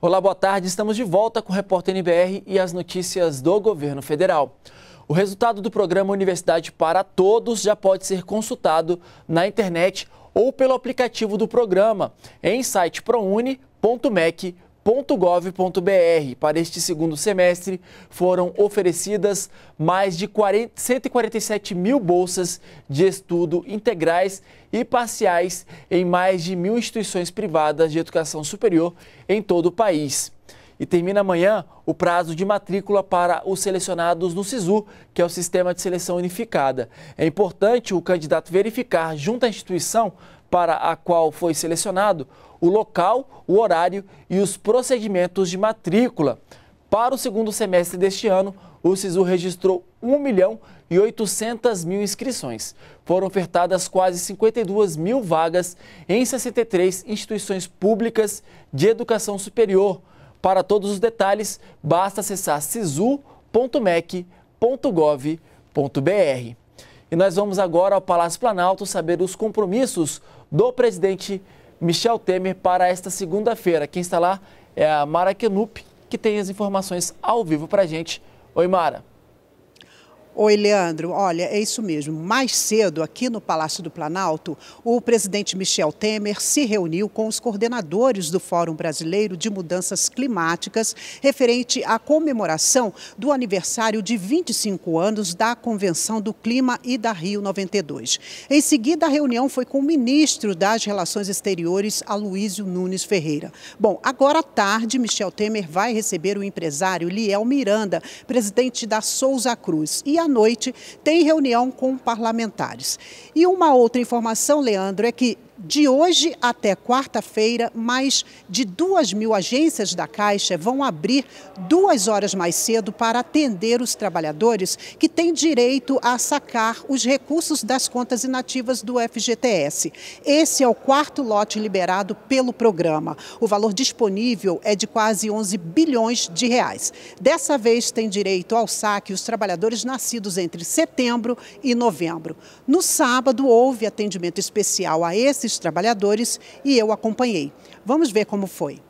Olá, boa tarde. Estamos de volta com o Repórter NBR e as notícias do governo federal. O resultado do programa Universidade para Todos já pode ser consultado na internet ou pelo aplicativo do programa em site proune.mec.br gov.br. Para este segundo semestre, foram oferecidas mais de 40, 147 mil bolsas de estudo integrais e parciais em mais de mil instituições privadas de educação superior em todo o país. E termina amanhã o prazo de matrícula para os selecionados no SISU, que é o Sistema de Seleção Unificada. É importante o candidato verificar, junto à instituição para a qual foi selecionado, o local, o horário e os procedimentos de matrícula. Para o segundo semestre deste ano, o SISU registrou 1 milhão e 800 mil inscrições. Foram ofertadas quase 52 mil vagas em 63 instituições públicas de educação superior. Para todos os detalhes, basta acessar sisu.mec.gov.br. E nós vamos agora ao Palácio Planalto saber os compromissos do presidente Michel Temer para esta segunda-feira. Quem está lá é a Mara Kenup, que tem as informações ao vivo para a gente. Oi, Mara. Oi, Leandro. Olha, é isso mesmo. Mais cedo, aqui no Palácio do Planalto, o presidente Michel Temer se reuniu com os coordenadores do Fórum Brasileiro de Mudanças Climáticas, referente à comemoração do aniversário de 25 anos da Convenção do Clima e da Rio 92. Em seguida, a reunião foi com o ministro das Relações Exteriores, Aloysio Nunes Ferreira. Bom, agora à tarde, Michel Temer vai receber o empresário Liel Miranda, presidente da Souza Cruz. E a noite tem reunião com parlamentares. E uma outra informação, Leandro, é que de hoje até quarta-feira, mais de duas mil agências da Caixa vão abrir duas horas mais cedo para atender os trabalhadores que têm direito a sacar os recursos das contas inativas do FGTS. Esse é o quarto lote liberado pelo programa. O valor disponível é de quase 11 bilhões de reais. Dessa vez tem direito ao saque os trabalhadores nascidos entre setembro e novembro. No sábado, houve atendimento especial a esses trabalhadores e eu acompanhei. Vamos ver como foi.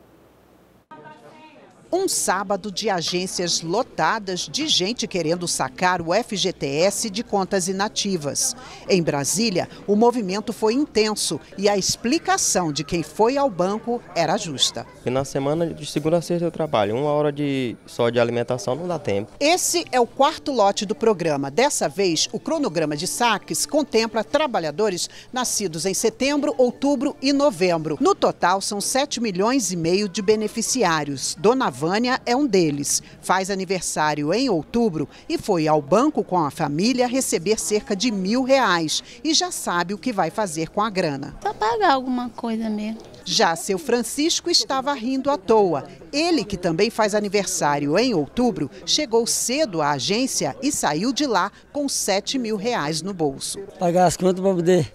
Um sábado de agências lotadas de gente querendo sacar o FGTS de contas inativas. Em Brasília, o movimento foi intenso e a explicação de quem foi ao banco era justa. E na semana de segunda a sexta eu trabalho, uma hora de só de alimentação não dá tempo. Esse é o quarto lote do programa. Dessa vez, o cronograma de saques contempla trabalhadores nascidos em setembro, outubro e novembro. No total, são 7 milhões e meio de beneficiários. Dona Vânia é um deles. Faz aniversário em outubro e foi ao banco com a família receber cerca de mil reais e já sabe o que vai fazer com a grana. Para pagar alguma coisa mesmo. Já seu Francisco estava rindo à toa. Ele, que também faz aniversário em outubro, chegou cedo à agência e saiu de lá com 7 mil reais no bolso. Pagar as contas para poder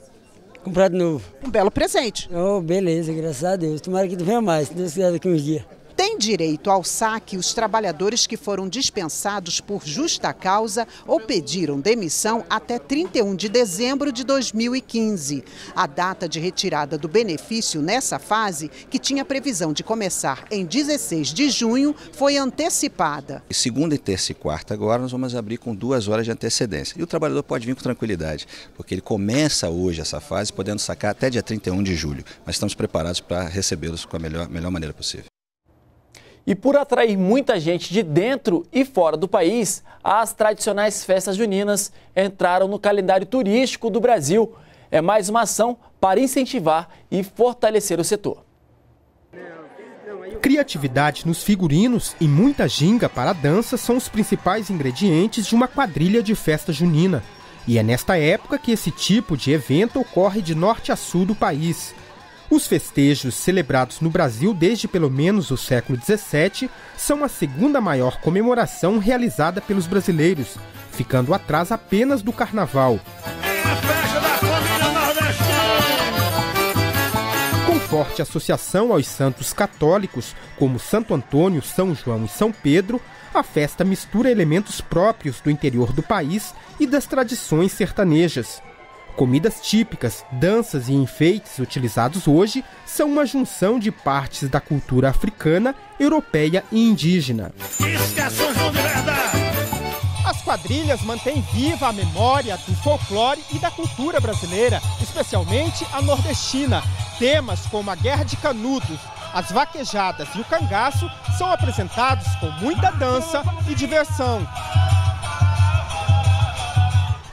comprar de novo. Um belo presente. Oh, beleza, graças a Deus. Tomara que não venha mais, se Deus quiser daqui uns dias. Tem direito ao saque os trabalhadores que foram dispensados por justa causa ou pediram demissão até 31 de dezembro de 2015. A data de retirada do benefício nessa fase, que tinha previsão de começar em 16 de junho, foi antecipada. Segunda, terça e quarta agora nós vamos abrir com duas horas de antecedência. E o trabalhador pode vir com tranquilidade, porque ele começa hoje essa fase podendo sacar até dia 31 de julho. Mas estamos preparados para recebê-los com a melhor, melhor maneira possível. E por atrair muita gente de dentro e fora do país, as tradicionais festas juninas entraram no calendário turístico do Brasil. É mais uma ação para incentivar e fortalecer o setor. Criatividade nos figurinos e muita ginga para a dança são os principais ingredientes de uma quadrilha de festa junina. E é nesta época que esse tipo de evento ocorre de norte a sul do país. Os festejos, celebrados no Brasil desde pelo menos o século XVII, são a segunda maior comemoração realizada pelos brasileiros, ficando atrás apenas do Carnaval. Com forte associação aos santos católicos, como Santo Antônio, São João e São Pedro, a festa mistura elementos próprios do interior do país e das tradições sertanejas. Comidas típicas, danças e enfeites utilizados hoje são uma junção de partes da cultura africana, europeia e indígena. As quadrilhas mantêm viva a memória do folclore e da cultura brasileira, especialmente a nordestina. Temas como a Guerra de Canudos, as vaquejadas e o cangaço são apresentados com muita dança e diversão.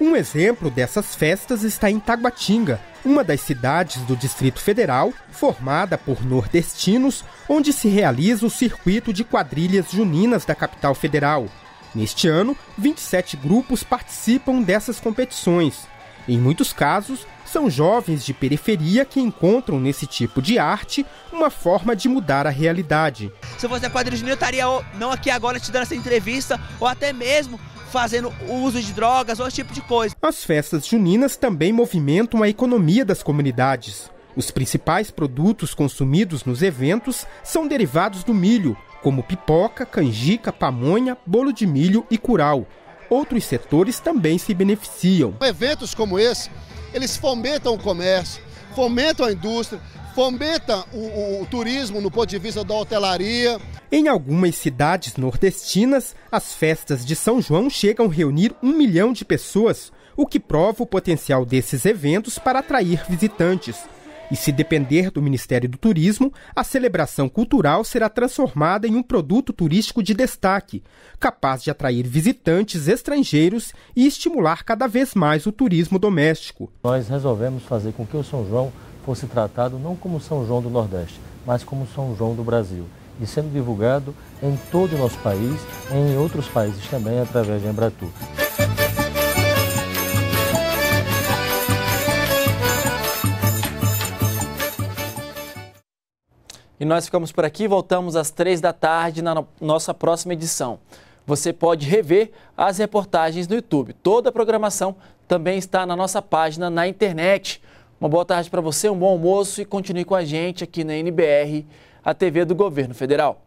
Um exemplo dessas festas está em Taguatinga, uma das cidades do Distrito Federal, formada por nordestinos, onde se realiza o circuito de quadrilhas juninas da capital federal. Neste ano, 27 grupos participam dessas competições. Em muitos casos, são jovens de periferia que encontram nesse tipo de arte uma forma de mudar a realidade. Se eu fosse a quadrilha junina, eu estaria não aqui agora te dando essa entrevista, ou até mesmo fazendo uso de drogas ou esse tipo de coisa. As festas juninas também movimentam a economia das comunidades. Os principais produtos consumidos nos eventos são derivados do milho, como pipoca, canjica, pamonha, bolo de milho e curau. Outros setores também se beneficiam. Eventos como esse, eles fomentam o comércio, fomentam a indústria, fomenta o, o, o, turismo no ponto de vista da hotelaria. Em algumas cidades nordestinas, as festas de São João chegam a reunir um milhão de pessoas, o que prova o potencial desses eventos para atrair visitantes. E se depender do Ministério do Turismo, a celebração cultural será transformada em um produto turístico de destaque, capaz de atrair visitantes estrangeiros e estimular cada vez mais o turismo doméstico. Nós resolvemos fazer com que o São João fosse tratado não como São João do Nordeste, mas como São João do Brasil, e sendo divulgado em todo o nosso país em outros países também através de Embratur. E nós ficamos por aqui, voltamos às três da tarde na nossa próxima edição. Você pode rever as reportagens no YouTube. Toda a programação também está na nossa página na internet uma boa tarde para você, um bom almoço e continue com a gente aqui na NBR, a TV do Governo Federal.